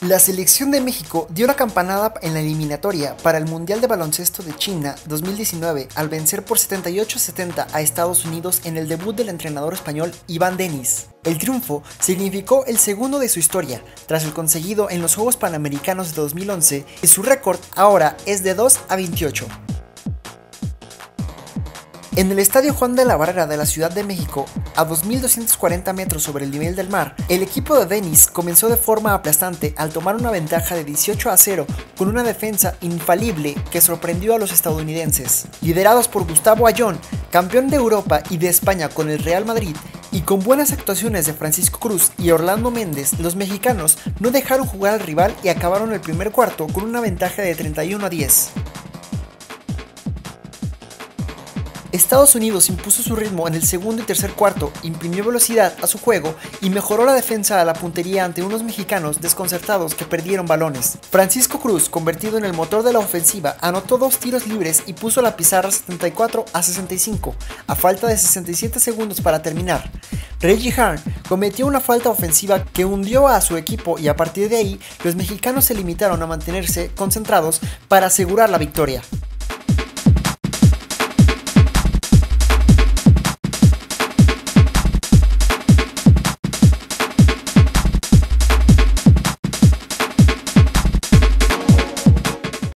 La selección de México dio la campanada en la eliminatoria para el Mundial de Baloncesto de China 2019 al vencer por 78-70 a Estados Unidos en el debut del entrenador español Iván Denis. El triunfo significó el segundo de su historia, tras el conseguido en los Juegos Panamericanos de 2011, y su récord ahora es de 2 a 28. En el Estadio Juan de la Barrera de la Ciudad de México, a 2.240 metros sobre el nivel del mar, el equipo de Denis comenzó de forma aplastante al tomar una ventaja de 18 a 0 con una defensa infalible que sorprendió a los estadounidenses. Liderados por Gustavo Ayón, campeón de Europa y de España con el Real Madrid, y con buenas actuaciones de Francisco Cruz y Orlando Méndez, los mexicanos no dejaron jugar al rival y acabaron el primer cuarto con una ventaja de 31 a 10. Estados Unidos impuso su ritmo en el segundo y tercer cuarto, imprimió velocidad a su juego y mejoró la defensa a la puntería ante unos mexicanos desconcertados que perdieron balones. Francisco Cruz, convertido en el motor de la ofensiva, anotó dos tiros libres y puso la pizarra 74 a 65, a falta de 67 segundos para terminar. Reggie Harn cometió una falta ofensiva que hundió a su equipo y a partir de ahí los mexicanos se limitaron a mantenerse concentrados para asegurar la victoria.